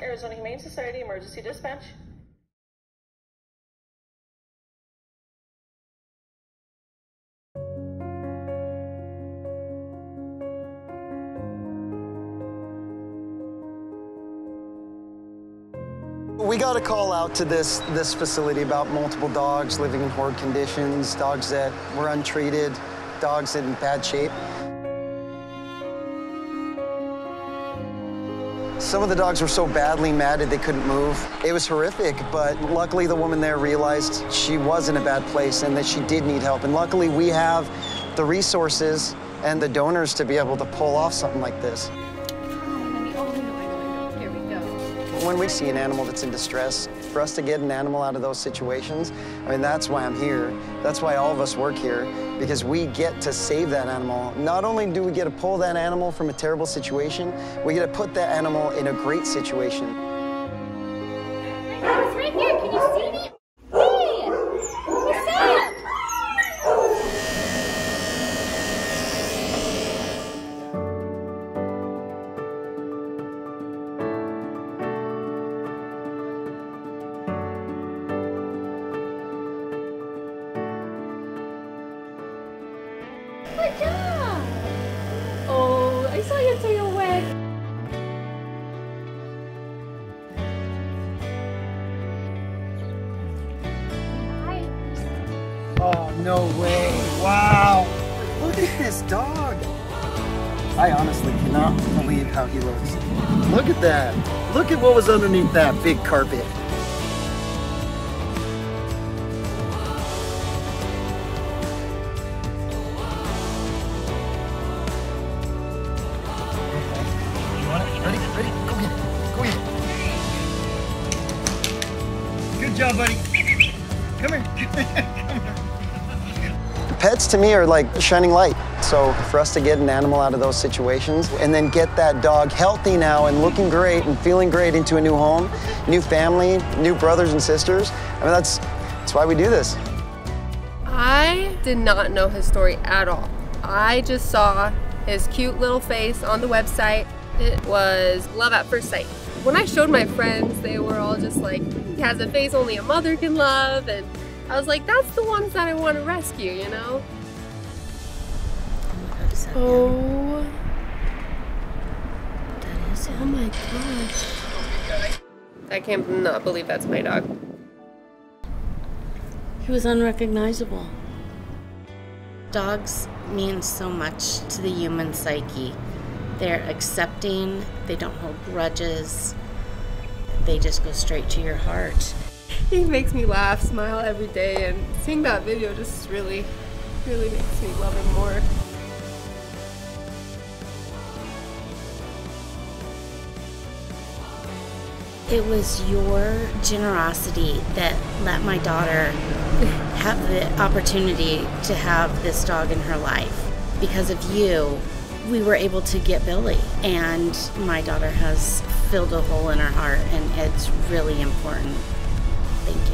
Arizona Humane Society Emergency Dispatch. We got a call out to this, this facility about multiple dogs living in horrid conditions, dogs that were untreated, dogs in bad shape. Some of the dogs were so badly matted they couldn't move. It was horrific, but luckily the woman there realized she was in a bad place and that she did need help. And luckily we have the resources and the donors to be able to pull off something like this. When we see an animal that's in distress, for us to get an animal out of those situations, I mean, that's why I'm here. That's why all of us work here, because we get to save that animal. Not only do we get to pull that animal from a terrible situation, we get to put that animal in a great situation. Good job! Oh, I saw you throw your. Hi. Oh, no way. Wow. Look at this dog. I honestly cannot believe how he looks. Look at that. Look at what was underneath that big carpet. Job, buddy. Come here. Come here. Pets to me are like shining light. So for us to get an animal out of those situations and then get that dog healthy now and looking great and feeling great into a new home, new family, new brothers and sisters, I mean, that's, that's why we do this. I did not know his story at all. I just saw his cute little face on the website. It was love at first sight. When I showed my friends, they were all just like, he has a face only a mother can love. And I was like, that's the ones that I want to rescue, you know? Oh. That is Oh my gosh. I can't not believe that's my dog. He was unrecognizable. Dogs mean so much to the human psyche. They're accepting, they don't hold grudges, they just go straight to your heart. He makes me laugh, smile every day, and seeing that video just really, really makes me love him more. It was your generosity that let my daughter have the opportunity to have this dog in her life. Because of you, we were able to get Billy, and my daughter has filled a hole in her heart, and it's really important. Thank you.